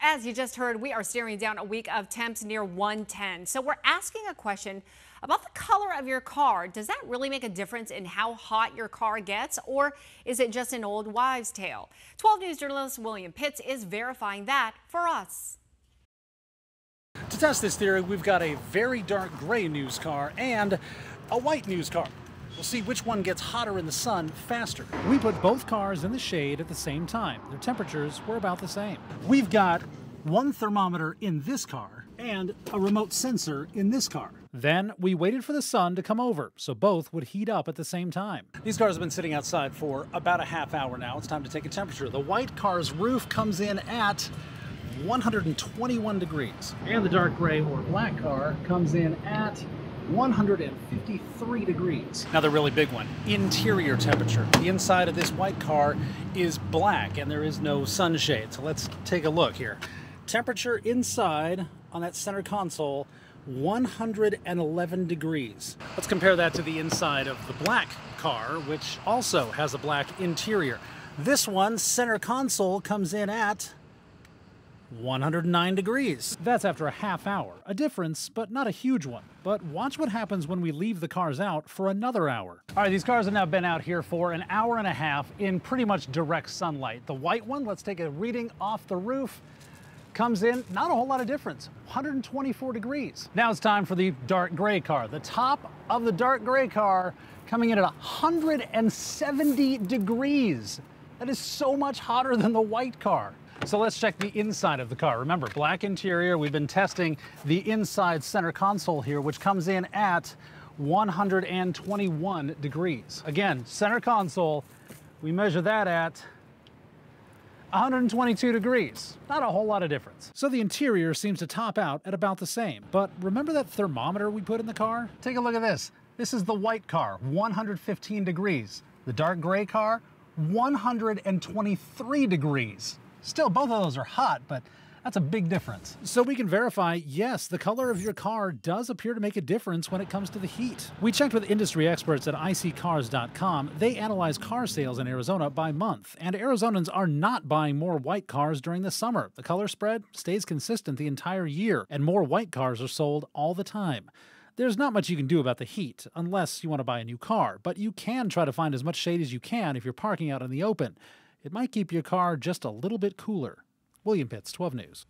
As you just heard, we are staring down a week of temps near 110. So we're asking a question about the color of your car. Does that really make a difference in how hot your car gets, or is it just an old wives' tale? 12 News journalist William Pitts is verifying that for us. To test this theory, we've got a very dark gray news car and a white news car. We'll see which one gets hotter in the sun faster. We put both cars in the shade at the same time. Their temperatures were about the same. We've got one thermometer in this car and a remote sensor in this car. Then we waited for the sun to come over so both would heat up at the same time. These cars have been sitting outside for about a half hour now. It's time to take a temperature. The white car's roof comes in at 121 degrees. And the dark gray or black car comes in at 153 degrees. Now the really big one, interior temperature. The inside of this white car is black and there is no sunshade. So let's take a look here. Temperature inside on that center console, 111 degrees. Let's compare that to the inside of the black car, which also has a black interior. This one, center console, comes in at 109 degrees. That's after a half hour. A difference, but not a huge one. But watch what happens when we leave the cars out for another hour. All right, these cars have now been out here for an hour and a half in pretty much direct sunlight. The white one, let's take a reading off the roof comes in, not a whole lot of difference, 124 degrees. Now it's time for the dark gray car. The top of the dark gray car coming in at 170 degrees. That is so much hotter than the white car. So let's check the inside of the car. Remember, black interior. We've been testing the inside center console here, which comes in at 121 degrees. Again, center console, we measure that at 122 degrees. Not a whole lot of difference. So the interior seems to top out at about the same. But remember that thermometer we put in the car? Take a look at this. This is the white car, 115 degrees. The dark gray car, 123 degrees. Still, both of those are hot, but that's a big difference. So we can verify, yes, the color of your car does appear to make a difference when it comes to the heat. We checked with industry experts at iSeeCars.com. They analyze car sales in Arizona by month, and Arizonans are not buying more white cars during the summer. The color spread stays consistent the entire year, and more white cars are sold all the time. There's not much you can do about the heat, unless you want to buy a new car, but you can try to find as much shade as you can if you're parking out in the open. It might keep your car just a little bit cooler. William Pitts, 12 News.